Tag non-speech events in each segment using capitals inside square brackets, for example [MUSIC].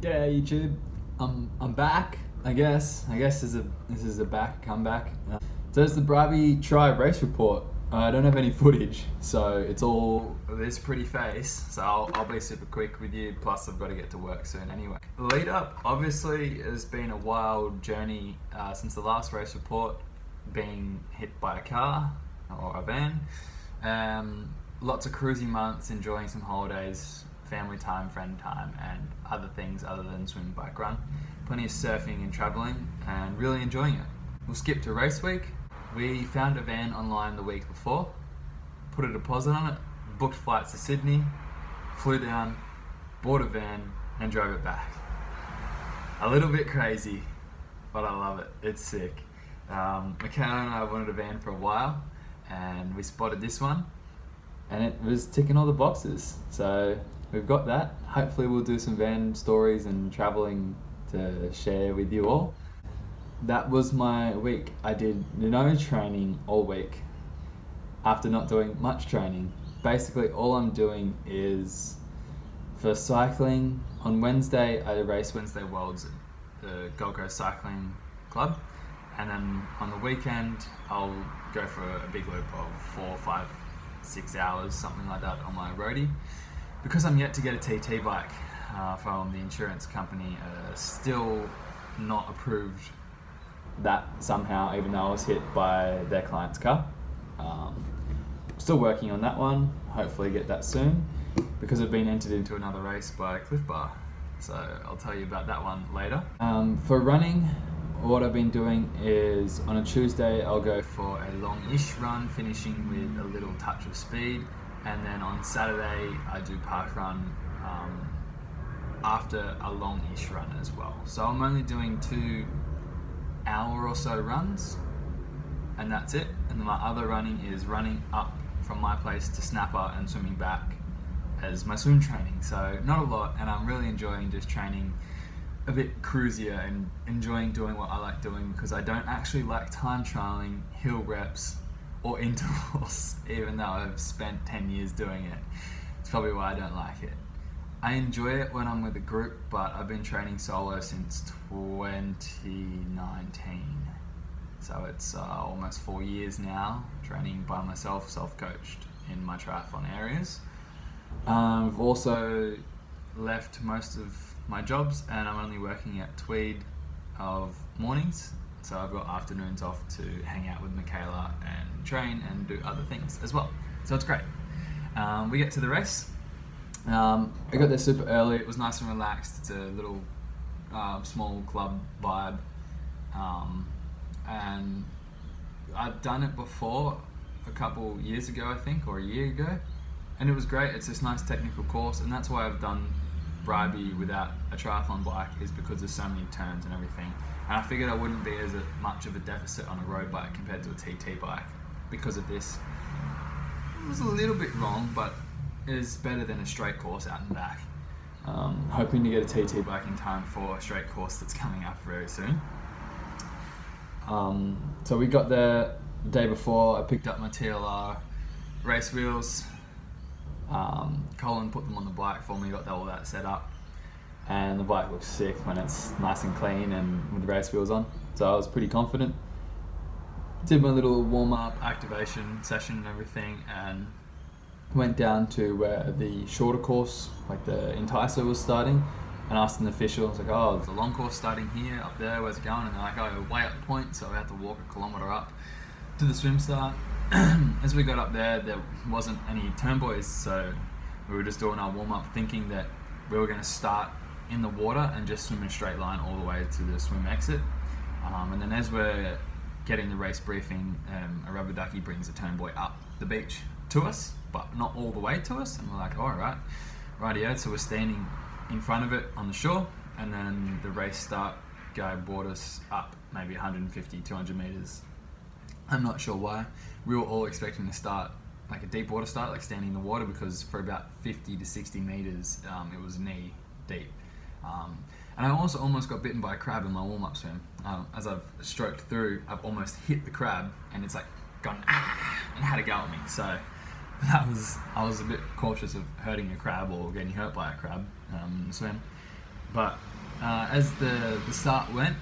G'day YouTube. I'm I'm back. I guess. I guess this is a this is a back comeback. Uh, so it's the Bribie Tri race report. I don't have any [LAUGHS] footage, so it's all this pretty face. So I'll, I'll be super quick with you. Plus, I've got to get to work soon anyway. The lead up, obviously, has been a wild journey uh, since the last race report, being hit by a car or a van. Um, lots of cruising months, enjoying some holidays, family time, friend time, and other things other than swim, bike, run. Plenty of surfing and traveling, and really enjoying it. We'll skip to race week. We found a van online the week before, put a deposit on it, booked flights to Sydney, flew down, bought a van, and drove it back. A little bit crazy, but I love it. It's sick. Um, Michaela and I wanted a van for a while, and we spotted this one, and it was ticking all the boxes. So we've got that. Hopefully, we'll do some van stories and traveling to share with you all. That was my week. I did no training all week after not doing much training. Basically, all I'm doing is for cycling. On Wednesday, I race Wednesday Worlds at the Gold Coast Cycling Club. And then on the weekend, I'll go for a big loop of four, five, six hours, something like that, on my roadie. Because I'm yet to get a TT bike uh, from the insurance company, uh, still not approved that somehow, even though I was hit by their client's car. Um, still working on that one. Hopefully, get that soon because I've been entered into another race by Clif Bar. So I'll tell you about that one later. Um, for running, what I've been doing is on a Tuesday I'll go for a long-ish run, finishing with a little touch of speed, and then on Saturday I do park run um, after a long-ish run as well. So I'm only doing two hour or so runs, and that's it. And my other running is running up from my place to Snapper and swimming back as my swim training. So not a lot, and I'm really enjoying just training a bit cruisier and enjoying doing what I like doing because I don't actually like time trialing hill reps or intervals, [LAUGHS] even though I've spent 10 years doing it. It's probably why I don't like it. I enjoy it when I'm with a group, but I've been training solo since 2019. So it's uh, almost four years now, training by myself, self coached in my triathlon areas. Um, I've also left most of my jobs and I'm only working at Tweed of mornings. So I've got afternoons off to hang out with Michaela and train and do other things as well. So it's great. Um, we get to the race. Um, I got there super early. It was nice and relaxed. It's a little uh, small club vibe. Um, and I've done it before a couple years ago, I think, or a year ago. And it was great. It's this nice technical course, and that's why I've done Bribie without a triathlon bike is because there's so many turns and everything. And I figured I wouldn't be as much of a deficit on a road bike compared to a TT bike because of this. It was a little bit wrong, but it is better than a straight course out and back. Um, hoping to get a TT bike in time for a straight course that's coming up very soon. Um, so we got there the day before. I picked up my TLR race wheels. Um, Colin put them on the bike for me. Got all that set up, and the bike looks sick when it's nice and clean and with the race wheels on. So I was pretty confident. Did my little warm up activation session and everything, and went down to where the shorter course, like the Enticer, was starting, and asked an official, I was like, oh, a long course starting here, up there, where's it going? And they're like, oh, way up the point, so we had to walk a kilometre up to the swim start. [CLEARS THROAT] As we got up there, there wasn't any turn buoys, so we were just doing our warm up, thinking that we were going to start in the water and just swim in a straight line all the way to the swim exit. Um, and then as we're getting the race briefing, um, a rubber ducky brings a turn buoy up the beach to us, but not all the way to us. And we're like, all right, rightio. So we're standing in front of it on the shore, and then the race start guy brought us up maybe 150, 200 meters. I'm not sure why. We were all expecting to start like a deep water start, like standing in the water, because for about 50 to 60 meters, um, it was knee deep. Um, and I also almost got bitten by a crab in my warm up swim. Um, as I've stroked through, I've almost hit the crab, and it's like gone ah, and had a go at me. So [LAUGHS] that was I was a bit cautious of hurting a crab or getting hurt by a crab um, swim. But uh, as the, the start went,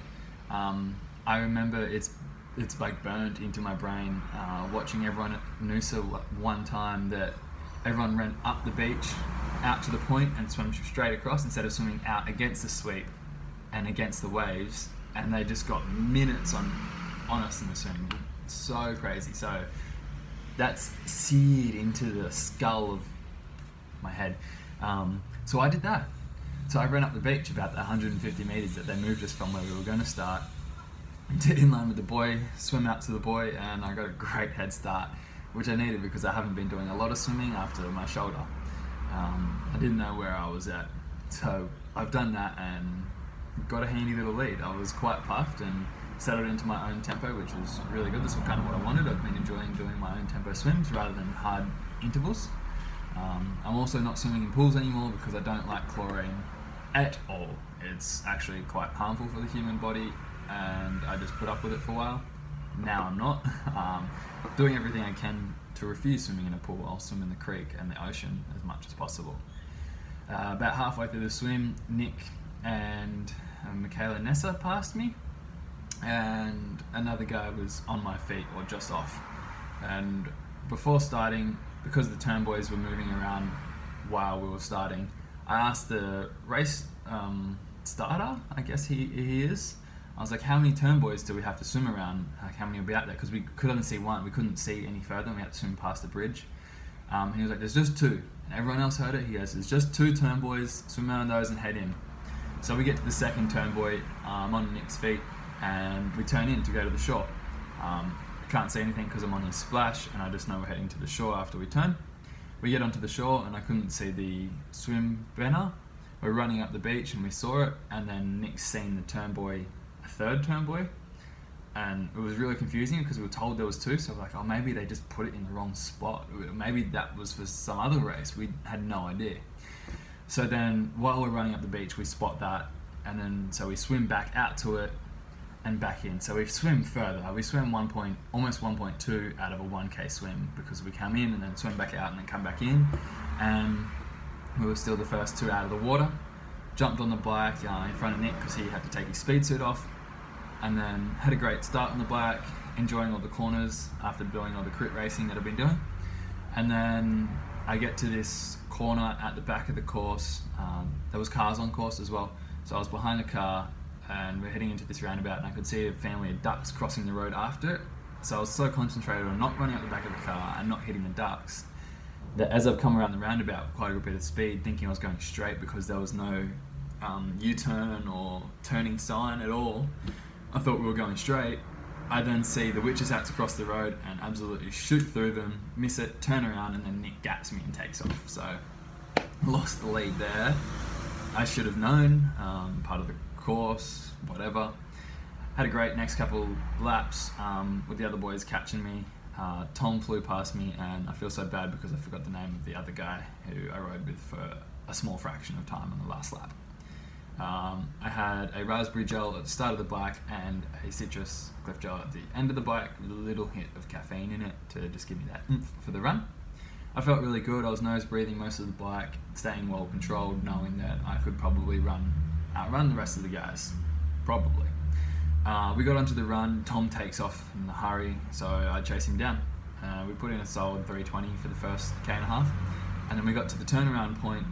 um, I remember it's it's like burnt into my brain uh, watching everyone at Noosa one time that everyone ran up the beach out to the point and swam straight across instead of swimming out against the sweep and against the waves. And they just got minutes on on us in the swim so crazy. So that's seared into the skull of my head. Um, so I did that. So I ran up the beach about the 150 meters that they moved us from where we were going to start [LAUGHS] did inline with the buoy, swim out to the buoy, and I got a great head start, which I needed because I haven't been doing a lot of swimming after my shoulder. Um, I didn't know where I was at, so I've done that and got a handy little lead. I was quite puffed and settled into my own tempo, which was really good. This was kind of what I wanted. I've been enjoying doing my own tempo swims rather than hard intervals. Um, I'm also not swimming in pools anymore because I don't like chlorine at all. It's actually quite harmful for the human body and I just put up with it for a while. Now I'm not. [LAUGHS] Um, doing everything I can to refuse swimming in a pool. I'll swim in the creek and the ocean as much as possible. Uh, about halfway through the swim, Nick and uh, Michaela Nessa passed me, and another guy was on my feet or just off. And before starting, because the turn buoys were moving around while we were starting, I asked the race um, starter, I guess he, he is, I was like, how many turn buoys do we have to swim around? Like, how many will be out there? Because we could only see one. We couldn't see any further. We had to swim past the bridge. Um, and he was like, there's just two. And everyone else heard it. He goes, there's just two turn buoys. Swim around those and head in. So we get to the second turn buoy um, on Nick's feet, and we turn in to go to the shore. Um, I can't see anything because I'm on his splash, and I just know we're heading to the shore after we turn. We get onto the shore, and I couldn't see the swim banner. We're running up the beach, and we saw it, and then Nick's seen the turn buoy third turn buoy, and it was really confusing because we were told there was two. So we're like, oh, maybe they just put it in the wrong spot. Maybe that was for some other race. We had no idea. So then, while we're running up the beach, we spot that, and then so we swim back out to it and back in. So we swim further. We swim one point, almost 1.2 out of a 1k swim because we come in and then swim back out and then come back in, and we were still the first two out of the water. Jumped on the bike uh, in front of Nick because he had to take his speed suit off and then had a great start on the bike, enjoying all the corners after doing all the crit racing that I've been doing. And then I get to this corner at the back of the course. Um, there was cars on course as well, so I was behind a car, and we're heading into this roundabout, and I could see a family of ducks crossing the road after it. So I was so concentrated on not running out the back of the car and not hitting the ducks that as I've come around the roundabout, quite a good bit of speed, thinking I was going straight because there was no um, U-turn or turning sign at all. I thought we were going straight. I then see the witches hats across the road and absolutely shoot through them, miss it, turn around, and then Nick gaps me and takes off. So, lost the lead there. I should have known, um, part of the course, whatever. Had a great next couple laps um, with the other boys catching me. Uh, Tom flew past me, and I feel so bad because I forgot the name of the other guy who I rode with for a small fraction of time on the last lap. Um, I had a raspberry gel at the start of the bike and a citrus Clif gel at the end of the bike with a little hint of caffeine in it to just give me that oomph for the run. I felt really good. I was nose breathing most of the bike, staying well controlled, knowing that I could probably run outrun the rest of the guys. Probably. Uh, we got onto the run. Tom takes off in a hurry, so I chase him down. Uh, we put in a solid 320 for the first k and a half, and then we got to the turnaround point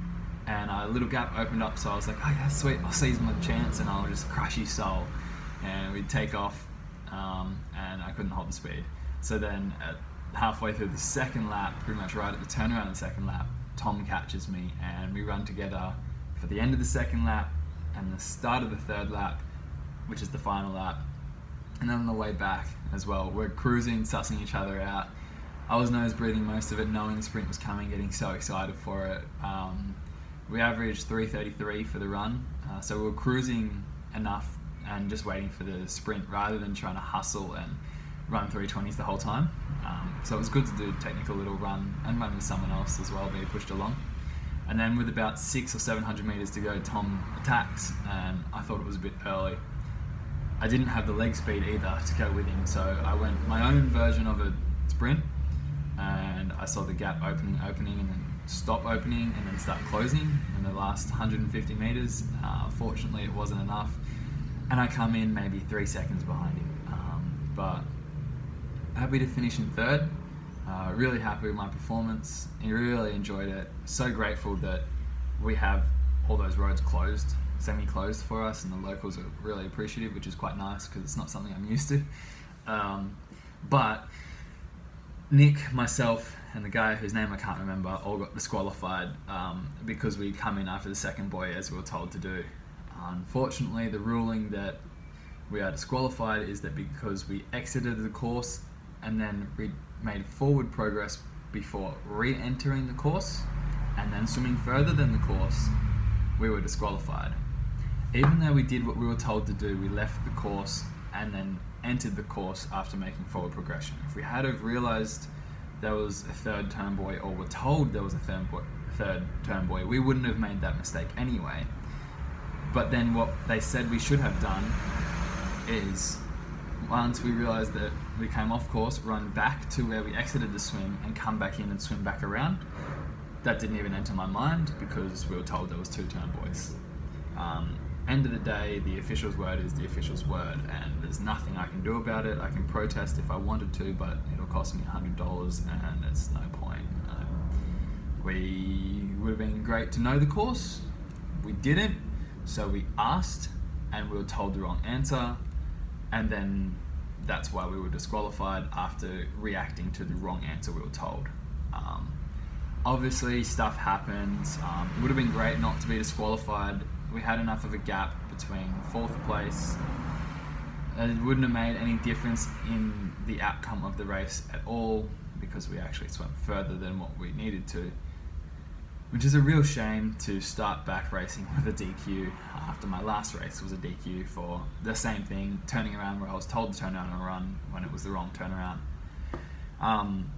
and a little gap opened up. So I was like, oh yeah, sweet, I'll seize my chance and I'll just crush his soul. And we'd take off, um, and I couldn't hold the speed. So then, halfway through the second lap, pretty much right at the turnaround of the second lap, Tom catches me, and we run together for the end of the second lap and the start of the third lap, which is the final lap. And then on the way back as well, we're cruising, sussing each other out. I was nose breathing most of it, knowing the sprint was coming, getting so excited for it. Um, we averaged 333 for the run, uh, so we were cruising enough and just waiting for the sprint rather than trying to hustle and run 320s the whole time. Um, so it was good to do a technical little run and run with someone else as well, be pushed along. And then with about six or 700 meters to go, Tom attacks, and I thought it was a bit early. I didn't have the leg speed either to go with him, so I went my own version of a sprint, and I saw the gap opening, opening, and then stop opening and then start closing in the last 150 meters. Uh, fortunately, it wasn't enough, and I come in maybe three seconds behind him. Um, but happy to finish in third. Uh, really happy with my performance. He really enjoyed it. So grateful that we have all those roads closed, semi-closed for us, and the locals are really appreciative, which is quite nice because it's not something I'm used to. Um, but Nick, myself, and the guy whose name I can't remember all got disqualified um, because we come in after the second buoy as we were told to do. Unfortunately, the ruling that we are disqualified is that because we exited the course and then we made forward progress before re-entering the course and then swimming further than the course, we were disqualified. Even though we did what we were told to do, we left the course and then entered the course after making forward progression. If we had have realized there was a third turn buoy or were told there was a third, buoy, third turn buoy, we wouldn't have made that mistake anyway. But then what they said we should have done is once we realized that we came off course, run back to where we exited the swim and come back in and swim back around. That didn't even enter my mind because we were told there was two turn buoys. Um, end of the day, the official's word is the official's word, and there's nothing I can do about it. I can protest if I wanted to, but it'll cost me hundred dollars, and it's no point. Um, we would have been great to know the course. We didn't, so we asked, and we were told the wrong answer, and then that's why we were disqualified after reacting to the wrong answer we were told. Um, obviously, stuff happens. Um, it would have been great not to be disqualified we had enough of a gap between fourth place. It wouldn't have made any difference in the outcome of the race at all because we actually swam further than what we needed to. Which is a real shame to start back racing with a DQ after my last race was a DQ for the same thing, turning around where I was told to turn around and run when it was the wrong turnaround. Um,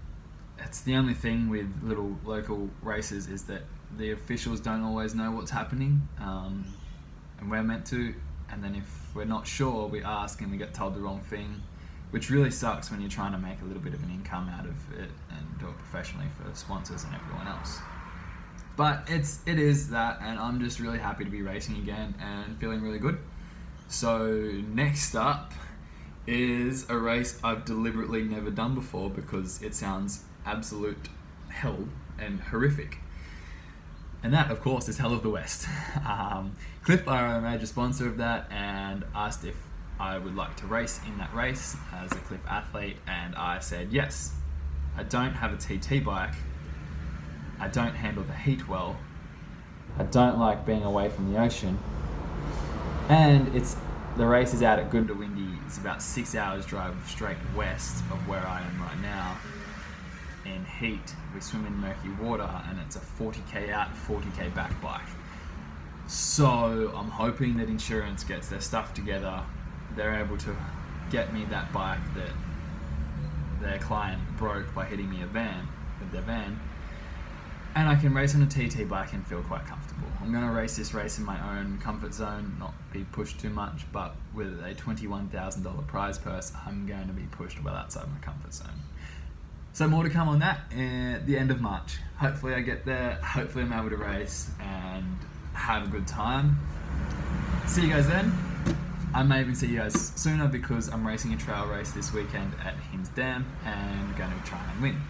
it's the only thing with little local races is that the officials don't always know what's happening, um, and we're meant to. And then if we're not sure, we ask and we get told the wrong thing, which really sucks when you're trying to make a little bit of an income out of it and do it professionally for sponsors and everyone else. But it's it is that, and I'm just really happy to be racing again and feeling really good. So next up is a race I've deliberately never done before because it sounds absolute hell and horrific. And that, of course, is Hell of the West. [LAUGHS] Um, Clif Bar are a major sponsor of that and asked if I would like to race in that race as a Clif athlete, and I said yes. I don't have a TT bike, I don't handle the heat well, I don't like being away from the ocean, and it's the race is out at Goondiwindi. It's about six hours drive straight west of where I am right now in heat. We swim in murky water and it's a 40k out, 40k back bike. So I'm hoping that insurance gets their stuff together. They're able to get me that bike that their client broke by hitting me a van with their van. And I can race on a TT bike and feel quite comfortable. I'm going to race this race in my own comfort zone, not be pushed too much, but with a $21,000 prize purse, I'm going to be pushed well outside my comfort zone. So more to come on that at the end of March. Hopefully I get there, hopefully I'm able to race and have a good time. See you guys then. I may even see you guys sooner because I'm racing a trail race this weekend at Hinze Dam and going to try and win.